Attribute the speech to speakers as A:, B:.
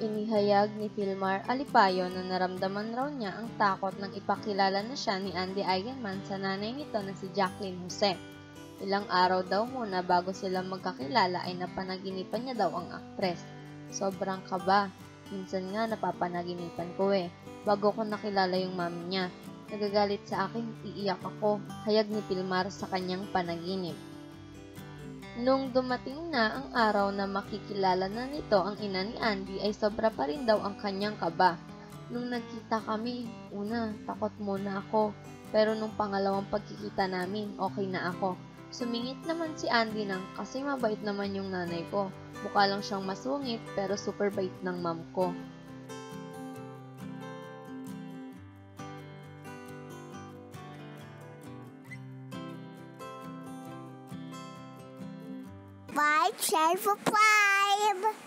A: Inihayag ni Filmar Alipayo na naramdaman raw niya ang takot nang ipakilala na siya ni Andy Eigenman sa nanay nito na si Jacqueline Jose. Ilang araw daw muna bago sila magkakilala ay napanaginipan niya daw ang aktres. Sobrang kaba. Minsan nga napapanaginipan ko eh. Bago ko nakilala yung mami niya. Nagagalit sa akin, iiyak ako. Hayag ni Pilmar sa kanyang panaginip. Nung dumating na ang araw na makikilala na nito ang ina ni Andy ay sobra pa rin daw ang kanyang kaba. Nung nagkita kami, una, takot muna ako. Pero nung pangalawang pagkikita namin, okay na ako. Sumingit naman si Andy nang kasi mabait naman yung nanay ko. Mukha lang siyang masungit pero super bait ng mom ko.
B: Bye, Chef Prime.